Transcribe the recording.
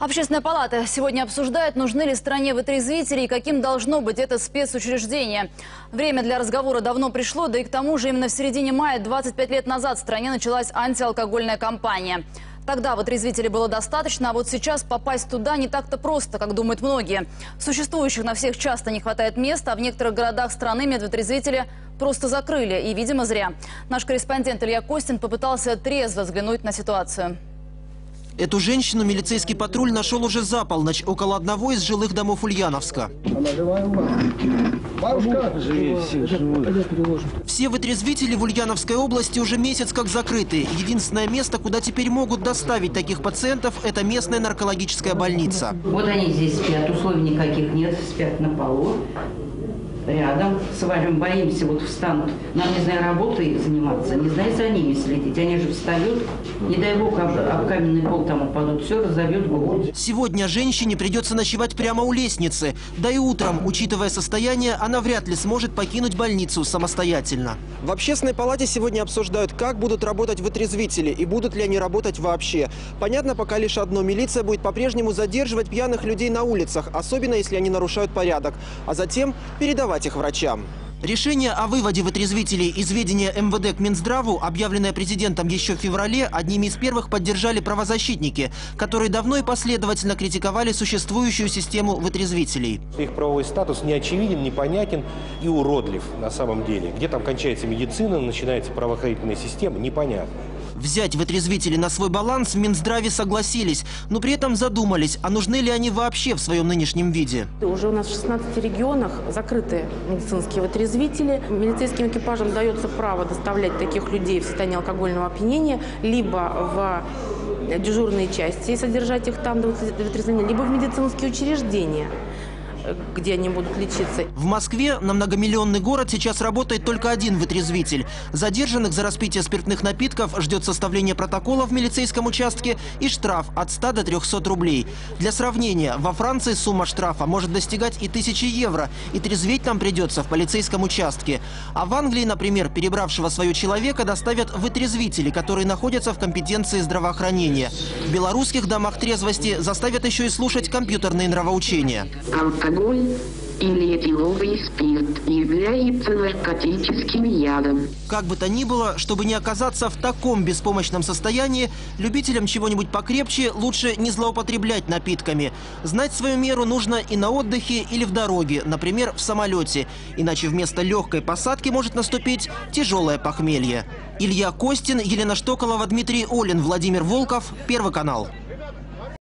Общественная палата сегодня обсуждает, нужны ли стране вытрезвители и каким должно быть это спецучреждение. Время для разговора давно пришло, да и к тому же именно в середине мая 25 лет назад в стране началась антиалкогольная кампания. Тогда вытрезвителей было достаточно, а вот сейчас попасть туда не так-то просто, как думают многие. Существующих на всех часто не хватает места, а в некоторых городах страны медвытрезвители просто закрыли. И, видимо, зря. Наш корреспондент Илья Костин попытался трезво взглянуть на ситуацию. Эту женщину милицейский патруль нашел уже за полночь около одного из жилых домов Ульяновска. Все вытрезвители в Ульяновской области уже месяц как закрыты. Единственное место, куда теперь могут доставить таких пациентов, это местная наркологическая больница. Вот они здесь спят, условий никаких нет, спят на полу, рядом с вами. Боимся, вот встанут. Нам, не знаю, работой заниматься, не знаю, за ними следить. Они же встают, не дай бог, об, об каменный пол там упадут, все разовьет голову. Сегодня женщине придется ночевать прямо у лестницы. Да и утром, учитывая состояние, она вряд ли сможет покинуть больницу самостоятельно. В общественной палате сегодня обсуждают, как будут работать вытрезвители и будут ли они работать вообще. Понятно пока лишь одно. Милиция будет по-прежнему задерживать пьяных людей на улицах, особенно если они нарушают порядок, а затем передавать их врачам. Решение о выводе вытрезвителей из ведения МВД к Минздраву, объявленное президентом еще в феврале, одними из первых поддержали правозащитники, которые давно и последовательно критиковали существующую систему вытрезвителей. Их правовой статус не очевиден, непонятен и уродлив на самом деле. Где там кончается медицина, начинается правоохранительная система, непонятно. Взять вытрезвители на свой баланс в Минздраве согласились, но при этом задумались, а нужны ли они вообще в своем нынешнем виде. Уже у нас в 16 регионах закрыты медицинские вытрезвители. Милицейским экипажам дается право доставлять таких людей в состоянии алкогольного опьянения либо в дежурные части и содержать их там до вытрезвления, либо в медицинские учреждения где они будут лечиться. В Москве, на многомиллионный город, сейчас работает только один вытрезвитель. Задержанных за распитие спиртных напитков ждет составление протокола в милицейском участке и штраф от 100 до 300 рублей. Для сравнения, во Франции сумма штрафа может достигать и тысячи евро, и трезветь нам придется в полицейском участке. А в Англии, например, перебравшего свою человека доставят вытрезвители, которые находятся в компетенции здравоохранения. В белорусских домах трезвости заставят еще и слушать компьютерные нравоучения. Алкоголь или этиловый спирт является наркотическим ядом. Как бы то ни было, чтобы не оказаться в таком беспомощном состоянии, любителям чего-нибудь покрепче лучше не злоупотреблять напитками. Знать свою меру нужно и на отдыхе или в дороге, например, в самолете. Иначе вместо легкой посадки может наступить тяжелое похмелье. Илья Костин, Елена Штоколова, Дмитрий Олин, Владимир Волков, Первый канал.